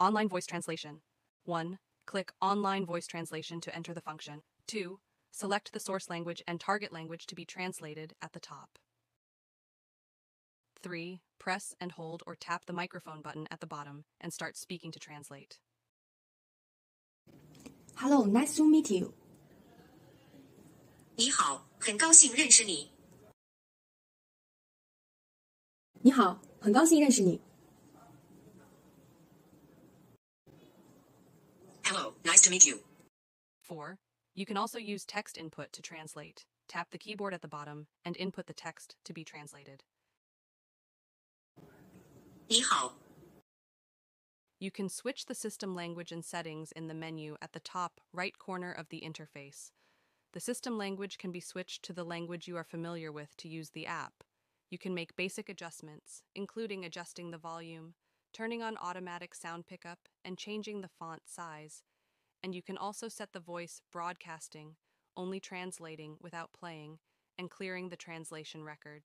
Online voice translation. 1. Click Online voice translation to enter the function. 2. Select the source language and target language to be translated at the top. 3. Press and hold or tap the microphone button at the bottom and start speaking to translate. Hello, nice to meet you. 你好，很高兴认识你。你好，很高兴认识你。 Hello, nice to meet you. 4. You can also use text input to translate. Tap the keyboard at the bottom and input the text to be translated. 你好，You can switch the system language and settings in the menu at the top right corner of the interface. The system language can be switched to the language you are familiar with to use the app. You can make basic adjustments, including adjusting the volume, turning on automatic sound pickup, and changing the font size. And you can also set the voice broadcasting, only translating without playing, and clearing the translation record.